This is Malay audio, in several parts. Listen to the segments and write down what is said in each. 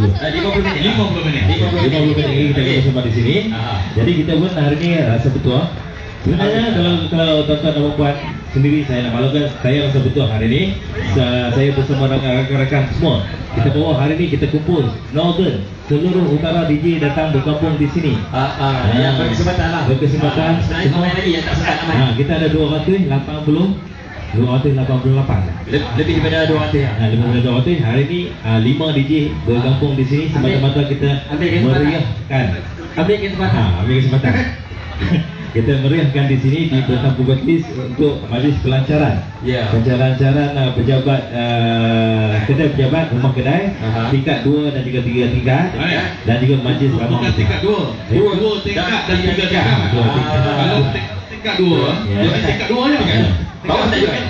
Ah, 50 minit. 50 minit. 50 50 minit lagi kita Okey. bersama di sini. Ah. Jadi kita pun hari ni rasa betul. Sebenarnya kalau kalau tuan-tuan dan puan sendiri saya nak malukan saya rasa betul hari ni sa- saya bersama dengan rakan-rakan semua kita bawa hari ni kita kumpul Northern seluruh utara DJ datang bergabung di sini. Ah, ah, yang berkesempatan lah. Berkesempatan. Ah, sebenarnya ramai lagi yang tak sempat ramai. Ha, kita ada 280 288. Le- Lebih daripada 200 ya. Ha, lebih daripada 200 hari ni ha, 5 DJ bergabung di sini semata-mata kita Ambil meriahkan Ambil kesempatan. Ha, ambil kesempatan. kita meriahkan di sini di Bertam Bugis untuk majlis pelancaran. Ya. Pelancaran uh, pejabat uh, kedai pejabat rumah kedai Aha. tingkat 2 dan juga 3 tingkat Ah, ya. dan juga majlis ramah Bukan tingkat dua. Dua. Dua tingkat dan tiga tingkat. Dua tingkat. Kalau ting- tingkat dua, Ya. dia tingkat dua je kan? Bawah tak juga?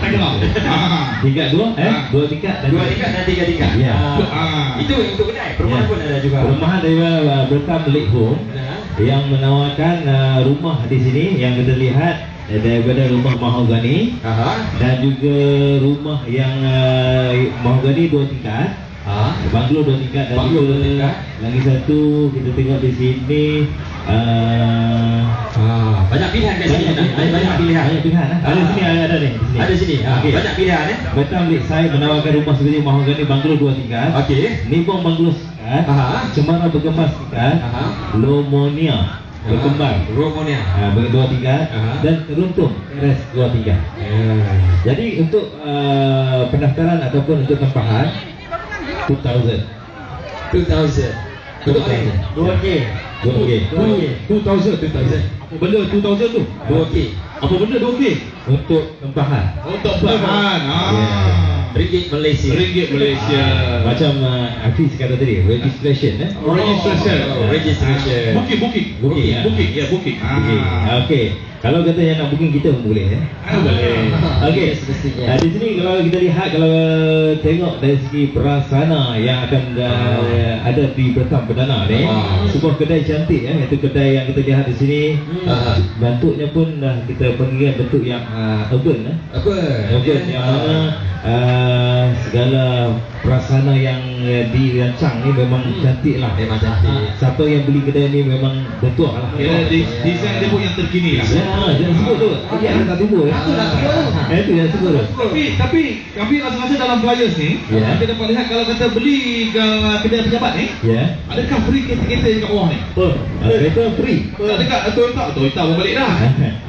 Tak. Ah. tingkat 2 eh Ah. 2 tingkat dan Dua tingkat dan tiga tingkat. Ya. Ah. Itu untuk kedai. Perumahan Ya. pun ada juga. Perumahan daripada uh, Bertam Lake Home Nah. yang menawarkan uh, rumah di sini yang kita lihat eh, daripada rumah mahogani Aha. dan juga rumah yang uh, mahogani dua tingkat Ah. banglo dua tingkat dan Banglo dua tingkat. lagi satu kita tengok di sini uh, Ah, banyak pilihan kat sini. Banyak, banyak pilihan. banyak pilihan ah. ada Ah. sini ada, ada ni Ada sini. Ah, Okey. Banyak pilihan eh. Betam Lakeside menawarkan rumah seperti mahogani banglo dua tingkat Okey. Nibong banglo tingkat Aha. Cemara bergemas Aha. Lomonia berkembang Romonia. Ha, dua tingkat Aha. dan teruntung teres dua tingkat. Jadi untuk uh, pendaftaran ataupun untuk tempahan 2000. 2000. Ni? 2K. Dua okey. 2000, 2000. Apa benda 2000 tu? 2K. Apa benda 2K? Untuk tempahan. Untuk. Ya. Ah. Ringgit Malaysia. Ringgit Malaysia. Macam uh, Hafiz kata tadi, registration eh. Oh, registration. Oh, registration. Booking, booking. Booking, ya. Booking, ya booking. Okey. Ah. Okey. Kalau kata yang nak booking kita pun boleh eh. Ah, boleh. Okey. Uh, di sini kalau kita lihat kalau tengok dari segi prasarana yang akan uh, ada di Bertam Perdana ni, Ah. sebuah kedai cantik eh, itu kedai yang kita lihat di sini. Ah. Bentuknya pun dah kita panggil bentuk yang uh, urban eh. Apa? Urban yang mana uh, segala prasarana yang uh, dirancang ni memang cantik lah. Memang cantik. Ah, siapa yang beli kedai ni memang betul lah. Kira di- desain dia pun yang terkini lah. Ya, jangan sebut tu. Ini ada tak timbul. Itu dah timbul. Eh, Itu yang sebut tu. Tapi tapi kami rasa-rasa dalam flyers ni Ya. kita dapat lihat kalau kata beli ke kedai pejabat ni Ya. adakah free kereta-kereta dekat bawah ni? Oh, ah, kereta free. Tak dekat Toyota, Toyota pun balik dah.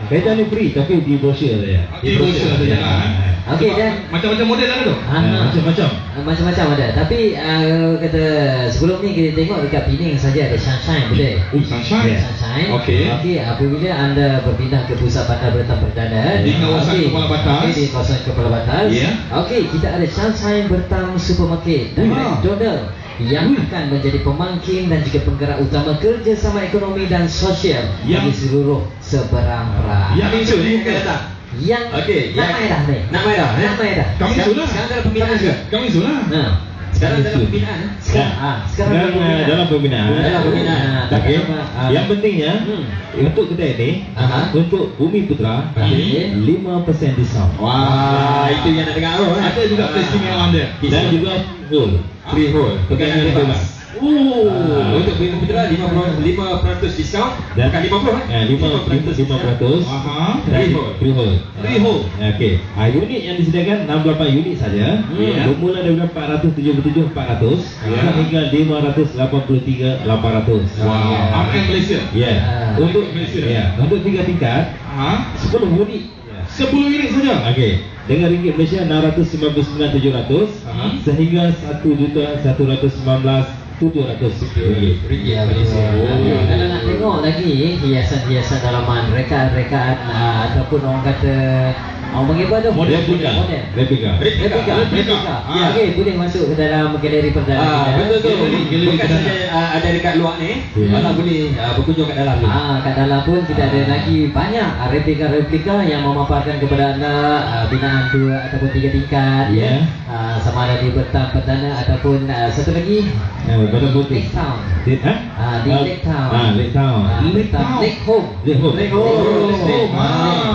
Kereta ni free tapi di brochure saja. Di brochure saja lah. Okey, dan- macam-macam model ada tu. Ah, macam-macam. Ah, Macam-macam ada Tapi uh, kata sebelum ni kita tengok dekat Penang saja ada Sunshine betul? Oh, sunshine. Ya. Sunshine Okey. Okey, apabila anda berpindah ke pusat bandar Bertam Perdana Di kawasan okey, Kepala Batas. okey, Di kawasan Kepala Batas Ya. Okey, kita ada Sunshine Bertam Supermarket dan Ah. McDonald yang akan menjadi pemangkin dan juga penggerak utama kerjasama ekonomi dan sosial Yang- bagi seluruh seberang perang. Yang Minsu ni datang. Yang Okey, nak yang- main dah ni. Nak main dah, eh? Nak main dah. Kami Sekarang- sudah. Sekarang dalam pembinaan juga. Kami sudah. Nah. Sekarang dalam pembinaan. eh? Sekarang, ah, sekarang, Sekarang dalam uh, dalam pembinaan. Dalam pembinaan. Ah, Okey. ah, Yang pentingnya Hmm. untuk kedai ni Aha. untuk Bumi Putra Okey. 5% diskaun. Wah, itu yang nak dengar tu eh. Ada juga keistimewaan dia. Dan juga full. freehold. Pegangan Pegangan bebas. Oh. Untuk beli kompeten 5% discount. Dan akan 50 kan? Eh, eh 5% 5% Aha. Dari free hold Free Okay Unit yang disediakan 68 unit saja. Bermula daripada 477 400 Dan hingga 583 800 Wow. Akan Malaysia. Ya. Ah. Untuk Malaysia. Ya. Untuk tiga tingkat 10 unit. 10 unit saja. Okey. dengan ringgit Malaysia 699,700 Sehingga 1,119,000 tujuh ratus ringgit Malaysia. Kalau nak tengok lagi hiasan-hiasan dalaman, reka-rekaan ah, ataupun orang kata orang panggil apa tu? Model Replika. Model. Replika. Replika. Replika. Replika. Replika. Ah. Ya, okey, boleh masuk ke dalam galeri perdana Ah, betul tu. Galeri- galeri Bukan perdana. saja ah, ada dekat luar ni, Ya. kalau boleh uh, berkunjung kat dalam ni. Ah, kat dalam pun kita ada lagi banyak ah, replika-replika yang memaparkan kepada anda ah, binaan dua ataupun tiga tingkat Ya. Ah, sama ada di Bertam Perdana ataupun ah, satu lagi Ya, Badan Putih. Lake Town. Di, ha? Ah, di Lake Town. Ah, Lake Town. Ah, Lake Town. Lake Home. Lake Home. Lake Home.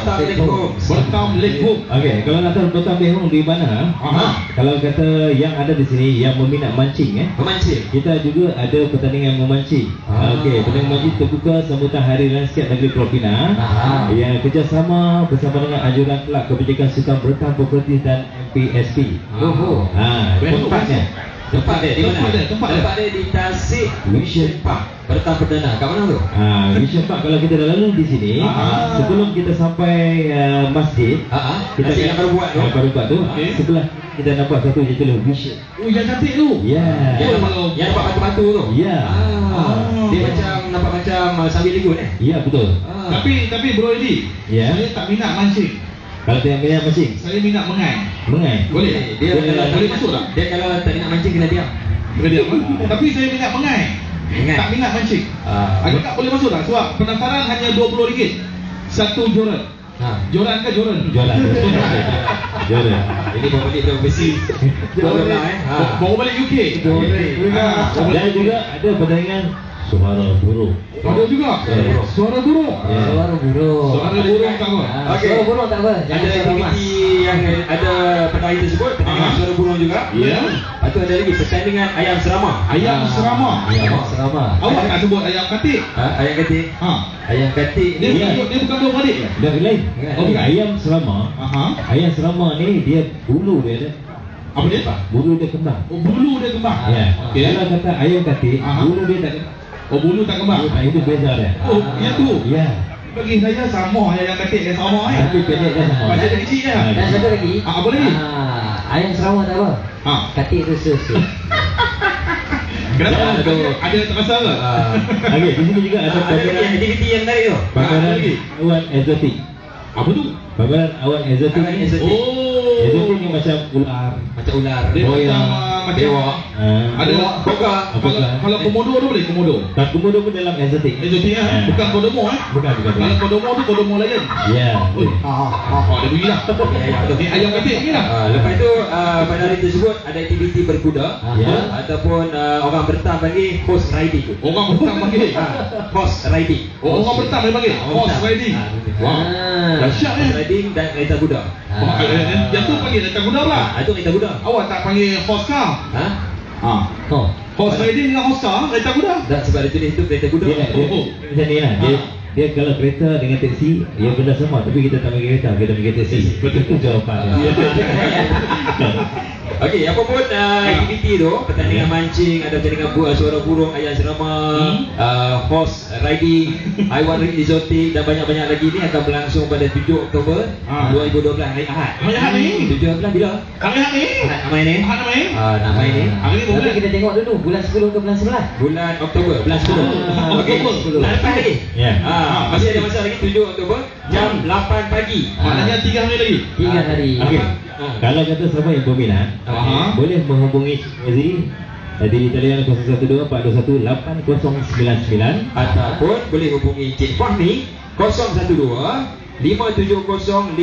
Ah, Bertam. Bertam Home. Okey, kalau nak tahu Lake Home di mana? Aha. Kalau kata yang ada di sini yang meminat mancing eh. Memancing. Kita juga ada pertandingan memancing. Ah. Okey, pertandingan memancing terbuka sambutan Hari Landscape Negeri Pulau Pinang. Ah. Yang kerjasama bersama dengan anjuran kelab kebijakan sukan bertam property dan MPSP. Oh, oh. Ha, Betul, tempatnya. Tempat dia di mana? Tempat dia, tempat dia. Tempat dia di Tasik Mission Park. Bertam Perdana. Kat mana tu? Ha, Vision Park kalau kita dah lalu di sini, Ah. sebelum kita sampai uh, masjid, Ha ah. kita Tasik yang baru buat tu. Baru buat tu. Okey. Sebelah kita nampak satu je tulis Vision. Oh, yang cantik tu. Ya. Yang Oh, nampak, kalau- yang nampak batu-batu tu. Ya. Ah. Dia Ah. macam nampak macam uh, sambil ligut eh. Ya betul. Ah. Tapi tapi Bro Edi, Ya. saya tak minat mancing. Kalau tengok minat mancing, Saya minat mengai. mengai. Boleh? Dia, Dia- kalau boleh tak- masuk tak? Dia kalau tak nak mancing kena diam. Kena diam. eh? Tapi saya minat mengai. Mengai. Tak minat mancing. Ah. Agak boleh masuk tak? Sebab pendaftaran hanya RM20 satu joran. Ha. Joran ke joran? Jualan. Jualan. Ini bawa balik dari. Baru lah eh. Ha. Bawa balik UK. Ah, bawa Dan juga ada pertandingan suara burung. Ada juga. Ya. Suara burung. Ya. Burung. Suara burung tak apa. Ah, Okey. Suara burung tak apa. Jangan Ada aktiviti yang ada hari tersebut Pertandingan Ah. suara burung juga Ya. Lepas tu ada lagi pertandingan ayam serama Ayam Ah, serama. Ayam serama. Awak tak sebut ayam katik? ha, Ayam katik Ha. Ayam katik Dia, ni dia, dia bukan dua balik ke? Dan lain. Oh, bukan. Ayam serama. Aha. Ayam serama ni dia bulu dia ada. Apa dia? Bulu dia kembang. Oh, bulu dia kembang. Ya. Okey. Kalau kata ayam katik, bulu dia tak. Oh, bulu tak kembang. Ah, itu beza dia. Oh, ya tu. Ya. Bagi saya sama ayam katik dengan sama eh. Tapi pendek dia sama. Macam dia kecil je. Ah, Dan satu lagi. Ah, apa lagi? Ah, ayam serama tak apa. Ha. Katik tu susu. Kenapa? Ya, ada, ada yang terasa ke? Ah. Okey, di sini juga ada Ada lagi pameran aktiviti yang menarik tu pameran lagi. awan eksotik. Apa tu? Pameran awan eksotik. Awan ni- eksotik. Oh. Eksotik ni macam ular. Macam ular Dia Oh, macam ya. macam Dewa. Ah. Ada Boga. Apa Kalau kalau komodo tu boleh komodo. Tak komodo pun dalam eksotik. Exotic eh. Ah. Bukan kodomo eh. Bukan, bukan. Kalau kodomo tu kodomo lion. Ya. Oi, ha ha ha, ha dia bunyi lah. Ni ayam katik ni lah. Ah, lepas tu ah, pada hari tersebut ada aktiviti berkuda Ya. ataupun ah, orang bertam panggil horse riding. Orang bertam panggil. Ah, horse riding. Oh, orang bertam dia panggil. Horse riding. Ah. Wah. Ah. Dahsyat eh. Horse riding dan kereta kuda. Eh, eh, Yang tu panggil letak kuda pula. Ah, itu kereta kuda. Awak tak panggil horse car. Ha? Ha. Oh. Horse riding dengan horse car, letak kuda. Dan sebab dia tulis itu kereta kuda. Dia, dia, Oh. macam ni lah. Dia, Ah. dia kalau kereta dengan teksi, dia benda sama. Tapi kita tak panggil kereta, kita panggil teksi. Betul. Itu jawapan dia. Okey, apa pun uh, aktiviti tu, pertandingan mancing, ada pertandingan buah suara burung, ayam serama, Hmm. uh, horse riding, haiwan eksotik dan banyak-banyak lagi ni akan berlangsung pada 7 Oktober Ah. 2012 hari Ahad. Hari Ahad ni? 7 Oktober bila? Hari ni. Ahad main ni? Ahad main? Ah, nak main ni. Hari ni boleh. kita tengok dulu bulan 10 ke bulan 11. Bulan Oktober, bulan 10. Ah, Okey, Oktober. nak lepas lagi. Ya. Ah, masih ada masa lagi 7 Oktober jam 8 pagi. Maknanya tiga hari lagi. Tiga hari. Okey. Ah. Kalau kata siapa yang berminat, Aha. boleh menghubungi Wazi di talian 012 421 8099 ataupun boleh hubungi Cik Fahmi 012 5705415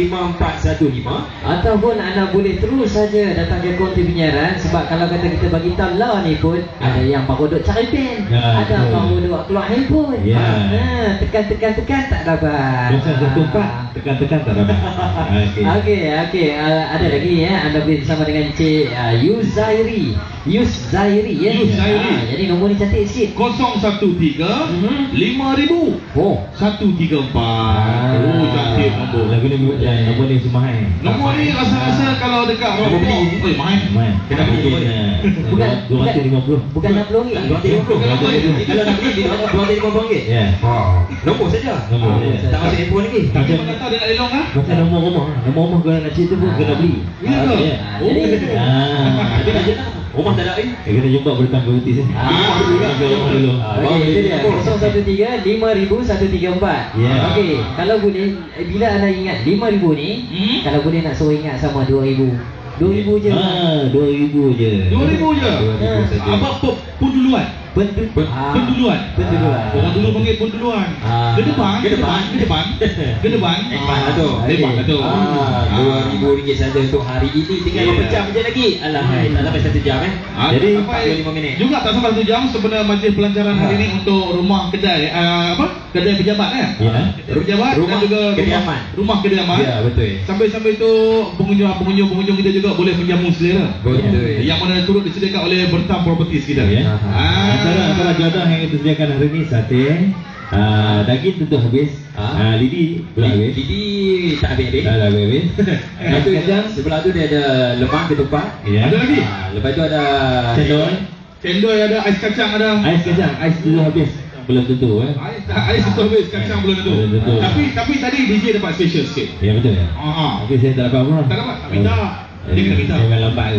Ataupun anda boleh terus saja datang ke konti penyiaran sebab kalau kata kita bagi tahu lah ni pun ada yang baru duk cari pen, Ya, ada betul. baru duk keluar handphone. Ya. Ha, tekan tekan tekan tak dapat. Biasa satu empat Tekan-tekan tak dapat Okey Okey, okey. Uh, ada lagi ya. Anda boleh bersama dengan Cik uh, Yuzairi. Yus Zairi ya. Yus Zairi. Ah, jadi nombor ni cantik sikit. 013 Mhm. 5000 Oh. 134. Oh, cantik nombor. Lagu ni nombor ni semua hai Nombor ni rasa-rasa kalau dekat Nombor oi main. Main Kena beli nombor ni. Bukan Dua ratus lima puluh Bukan 60 ringgit. Dua tiga puluh. Kalau boleh. Kalau nak beli Dua ratus lima puluh ringgit Ya Nombor saja Nombor Ah, Tak masuk handphone lagi Tapi mana tahu dia nak elong ah? Macam nombor rumah Nombor rumah kalau nak cerita pun kena beli Ya ke? Ya. Oh. Ah. Tapi nak jenak Rumah tak ada lagi Eh, kita jumpa bertang berhenti sini. Ah, Rumah dulu. Ah, Okey, itu dia. 013 5134. Ya. Okey, kalau boleh eh, bila anda ingat 5000 ni, Hmm? kalau boleh nak suruh ingat sama 2000. 2000 je. Ah, 2000 je. 2000 je. Ah, 2000 saja. Apa pun pun penduluan. Pentu Pen- Ah, Penduluan. Penduluan. Orang dulu panggil penduluan. Ah. Gedepan, gedepan, gedepan. Gedepan. Ekman lah tu. Ekman lah tu. Ah, RM2,000 saja untuk hari ini Tinggal Yeah. berapa jam je lagi Alah, hai, tak sampai satu jam eh Ah, Jadi sampai 45 minit Juga tak sampai satu jam sebenarnya majlis pelancaran hari Ah. ini untuk rumah kedai ah, apa? Kedai pejabat kan? Ya. Kedai pejabat Rumah dan juga kediaman. rumah, rumah kediaman. Ya, betul Sampai-sampai itu pengunjung pengunjung kita juga boleh menjamu selera. Betul Yang mana turut disediakan oleh Bertam Properties kita. Ya. Ah. Antara antara jodoh yang kita sediakan hari ini sate, ah, daging tentu habis, Ah. ah, lidi pula habis. Jadi tak habis habis Dah dah habis. Lepas tu Kacang, sebelah tu dia ada lemang ketupat ya. Ada lagi? Ah, Lepas tu ada Cendol, Cendol ada, ais kacang ada. ais kacang, ais dulu habis. Belum tentu eh. Ais, ais itu habis, kacang belum tentu. Tapi tapi tadi DJ dapat special sikit. Ya betul ya. Ah, ah. Tapi saya tak dapat apa. Tak dapat? Tak minta. Dia kena minta. Memang lambat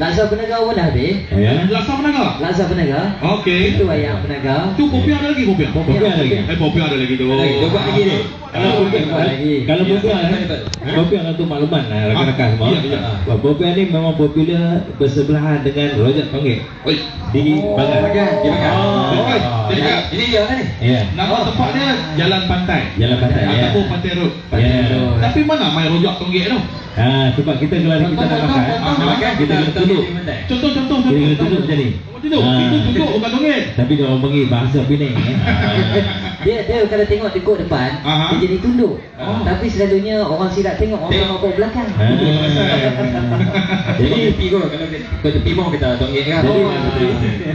Laksa penaga pun dah habis. Ya. Laksa penaga? Laksa penaga. Okey. Itu ayam penaga. Tu popiah ada lagi popiah. Kopi ada lagi. Eh popiah ada lagi tu. Lagi, buat lagi ni Kalau Oh, kopi lagi. kalau Ya, kopi eh, betul. kopi yang untuk makluman lah rakan-rakan Ah, semua. iya. Ah, Kopi ni memang popular bersebelahan dengan Rojak Tonggek Oi. di Bagan. Bagan, di Bagan. Oh. Oh. Jadi. Ini dia kan ni Ya. Nama tempatnya Jalan Pantai. Jalan Pantai, ya. Ataupun Pantai Road. Ya. Tapi mana main rojak tonggek tu? Ah, sebab kita kalau kita nak makan, Ah, makan, kita kena tunduk. Contoh-contoh Kita kena contoh. tunduk macam ni. Tunduk. Ah. Itu tunduk bukan tonggek. Tapi kalau panggil bahasa Penang eh. Ah. Dia dia kalau tengok tekuk depan, Aha. dia jadi tunduk. Oh. Tapi selalunya orang silap tengok orang Tengok. tengok ke belakang. Ah. Jadi tepi kot Kalau kau tepi pun kita tonggek kan Jadi Oh.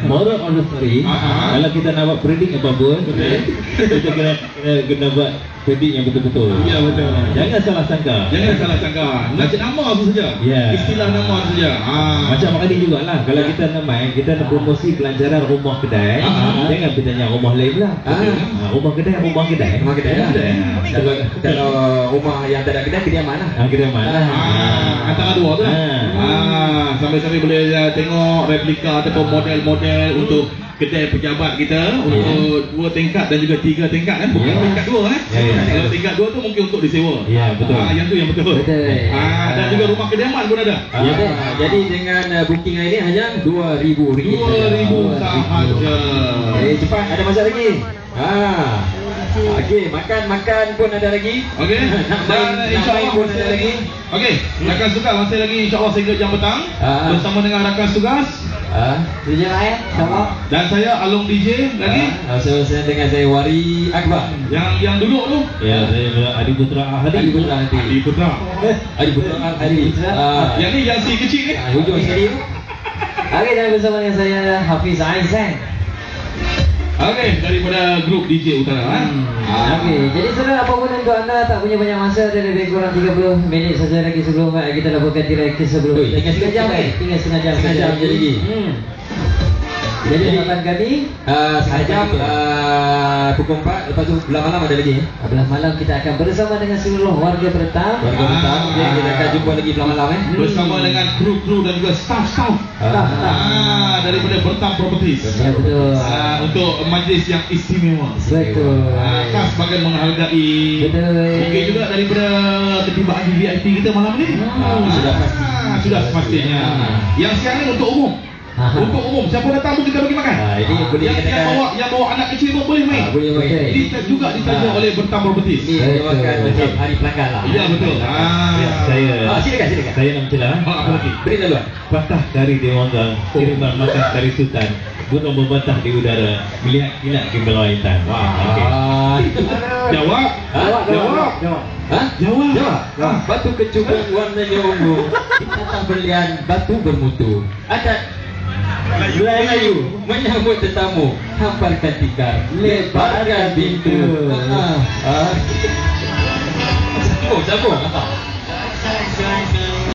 moral the story Ah. Kalau kita nak buat predict apa pun Kita kena, kena, kena buat predict yang betul-betul Ya, betul. Jangan salah sangka Jangan salah sangka. Macam nama tu saja. Ya. Istilah nama tu saja. Ah. Macam tadi jugalah Kalau kita nak main Kita nak promosi pelancaran rumah kedai Ah. Jangan kita tanya rumah lain pula Ah. Ah, Rumah kedai, rumah kedai Rumah kedai lah Kedai. Kalau kalau rumah yang tak ada kedai Kediaman lah Ah, kedai mana Ah, antara dua tu lah. Ah. Ah, sampai-sampai boleh uh, tengok replika ataupun model-model untuk kedai pejabat kita untuk dua tingkat dan juga tiga tingkat kan bukan Ya. tingkat dua kan Ya, ya. kalau tingkat dua tu mungkin untuk disewa Ya, betul. ah, yang tu yang betul, Betul. Ah, dan juga rumah kediaman pun ada Ah, Jadi dengan uh, booking hari ni hanya RM2,000 dua ribu sahaja Eh cepat ada masa lagi Ah. Okey, makan-makan pun ada lagi. Okey. Nak main, Dan nak insyaAllah main pun ada lagi. Okey, rakan tugas masih lagi insyaAllah sehingga jam petang Ah. bersama dengan rakan tugas Ah. Tujuh ayat, insyaAllah. dan saya Alung DJ lagi Ah, so, saya dengan saya Wari Akbar. yang yang duduk tu Ya, saya Adi Putra Ahadi Adi Putra nanti. Adi Putra. Adi Putra Adi. Ah. Yang ni yang si kecil ni. Ah, hujung sekali tu. Okey, dan bersama dengan saya Hafiz Aizan. Okey, daripada grup DJ Utara kan. Ah. Okey, jadi saudara apapun untuk anda tak punya banyak masa ada lebih kurang 30 minit saja lagi sebelum eh, kita lakukan tirai ke sebelum tinggal setengah jam, eh? tinggal setengah jam saja lagi. Hmm. Jadi harapan kami Ah, setengah jam ah, pukul 4 lepas tu belah malam ada lagi. eh. Belah malam kita akan bersama dengan seluruh warga Bertam Warga Ah. petang okay, kita akan jumpa lagi belah malam eh. Bersama dengan kru-kru dan juga staff-staff. Staff, staff. Ah, daripada Bertam Properties. Ya betul Ah, untuk majlis yang istimewa. Betul Ah, khas sebagai menghargai Betul. Mungkin juga daripada ketibaan VIP kita malam ni Hmm. Sudah pasti. Ah, Sudah pastinya Ah. Yang siang ni untuk umum. Untuk umum Siapa datang pun kita bagi makan Ah, ini boleh yang, yang dikatakan- bawa yang bawa anak kecil pun boleh main Ah, boleh main. Betul. Ini juga ditaja Ah. oleh Bertam Properties Ini merupakan Betul. macam hari pelanggan lah. Ya betul ah. Ya, saya Ah, silakan silakan. Saya nak celah Ah, apa lagi? Beri dulu. Patah kari Dewangga Kiriman makan kari Sultan Burung berbatah di udara Melihat kilat Kimbal Intan Wah, okey. Ah. Jawab Hah? Jawab Hah? Jawab Jawab. Ah. Batu kecubung warnanya ungu. Binatang berlian, batu bermutu. Adat Melayu, Melayu. Menyambut tetamu. Hamparkan tikar. Lebarkan pintu. Ah ah oh, sambung jago ah.